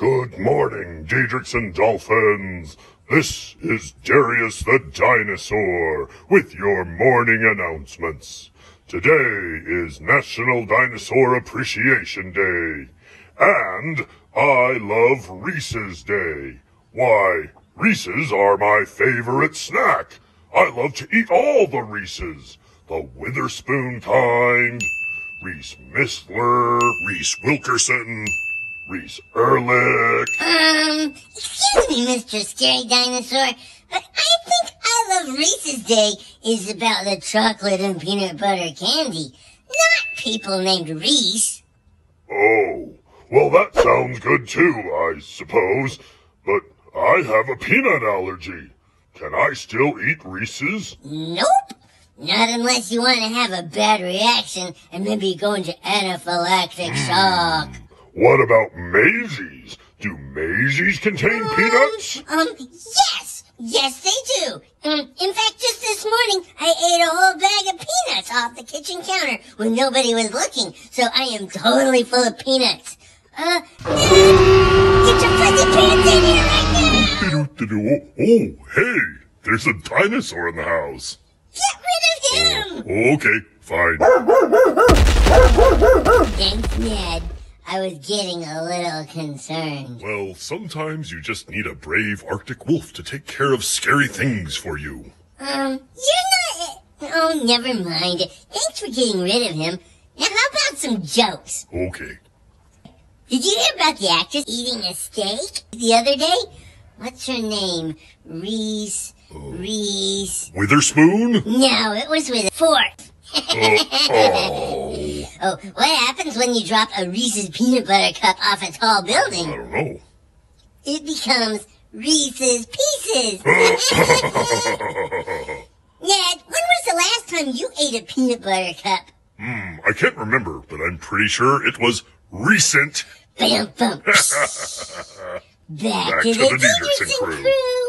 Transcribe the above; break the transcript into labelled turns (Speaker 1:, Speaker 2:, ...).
Speaker 1: Good morning, Diedrichson Dolphins. This is Darius the Dinosaur with your morning announcements. Today is National Dinosaur Appreciation Day. And I love Reese's Day. Why, Reese's are my favorite snack. I love to eat all the Reese's. The Witherspoon kind, Reese Mistler, Reese Wilkerson, Reese Erlich.
Speaker 2: Um, excuse me, Mr. Scary Dinosaur, but I think I Love Reese's Day is about the chocolate and peanut butter candy, not people named Reese.
Speaker 1: Oh, well that sounds good too, I suppose. But I have a peanut allergy. Can I still eat Reese's?
Speaker 2: Nope. Not unless you want to have a bad reaction and maybe go into anaphylactic shock.
Speaker 1: What about Maisie's? Do Maisie's contain peanuts?
Speaker 2: Um, yes! Yes, they do! Um, in fact, just this morning, I ate a whole bag of peanuts off the kitchen counter when nobody was looking, so I am totally full of peanuts. Uh, get your fuzzy pants in here right now!
Speaker 1: Oh, oh, hey, there's a dinosaur in the house.
Speaker 2: Get rid of him!
Speaker 1: Okay, fine.
Speaker 2: Thanks, Ned. I was getting a little concerned.
Speaker 1: Well, sometimes you just need a brave Arctic wolf to take care of scary things for you.
Speaker 2: Um, you're not. Oh, never mind. Thanks for getting rid of him. Now, how about some jokes?
Speaker 1: Okay.
Speaker 2: Did you hear about the actress eating a steak the other day? What's her name? Reese. Reese.
Speaker 1: Witherspoon?
Speaker 2: No, it was with a fork.
Speaker 1: oh.
Speaker 2: Oh, what happens when you drop a Reese's peanut butter cup off a tall
Speaker 1: I
Speaker 2: building?
Speaker 1: don't know.
Speaker 2: It becomes Reese's Pieces. Ned, when was the last time you ate a peanut butter cup?
Speaker 1: Hmm, I can't remember, but I'm pretty sure it was recent.
Speaker 2: Bam, bum. Back,
Speaker 1: Back
Speaker 2: to,
Speaker 1: to
Speaker 2: the,
Speaker 1: the Dietrichson crew.
Speaker 2: crew.